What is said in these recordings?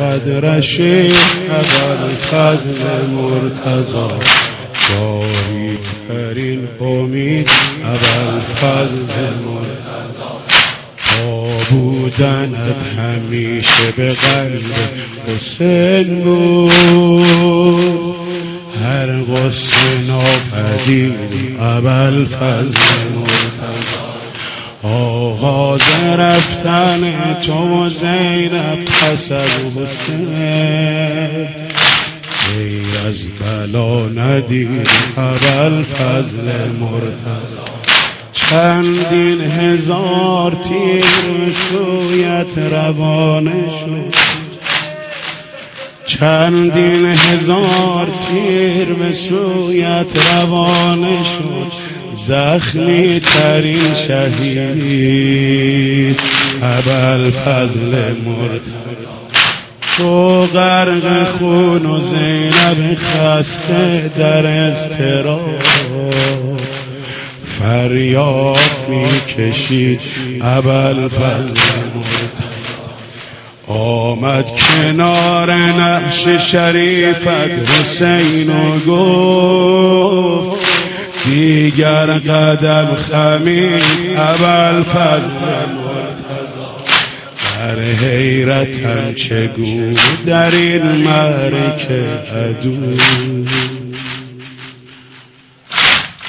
قدر شیخ فضل مرتضا باری ترین امید اول فضل مرتضا بودنت همیشه به قلب حسین بود. هر غصه ناپدید اول فضل آغاز رفتن تو و زینب پس از حسین غیر از بلا ندید اول فضل چندین هزار تیر سویت روانه شد. چندین هزار تیر به سویت روانه شد. زخمی ترین شهید ابل فضل مرد تو غرق خون و زینب خسته در استراب فریاد می‌کشید ابل فضل مرد آمد کنار نقش شریفت حسین و گفت دیگر قدم خمید اول فضل مرتضا در حیرتم چگونه در این معرکه عدو.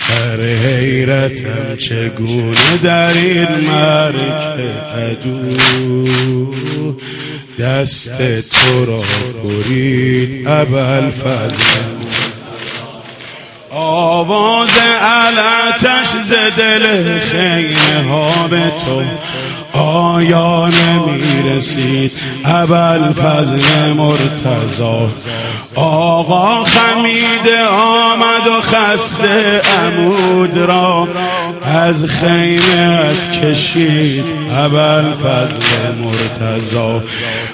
در حیرتم چگونه در این معرکه عدو. دست تو را برید ابل فضل آواز علتش ز دل خیمه ها به تو. آیا نمی رسید ابل فضل مرتضا آقا خمید آمد و خسته عمود را از خیمت کشید ابل فضل مرتضا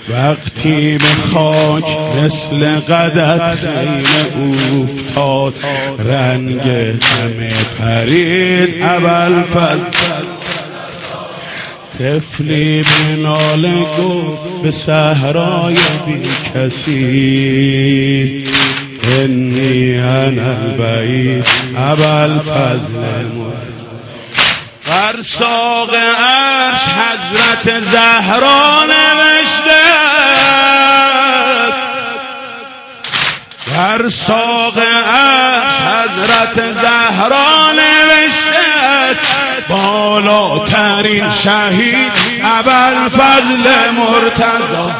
وقتی به خاک مثل قدت خیمه افتاد رنگ همه پرید. ابل فضل. طفلی به ناله گفت به صحرای بی کسی. انی انا البعید ابل فضل بر ساق عرش حضرت زهرا نوشته بر ساق عرش حضرت زهرا نوشته است بالاترین شهید ابل فضل مرتضی.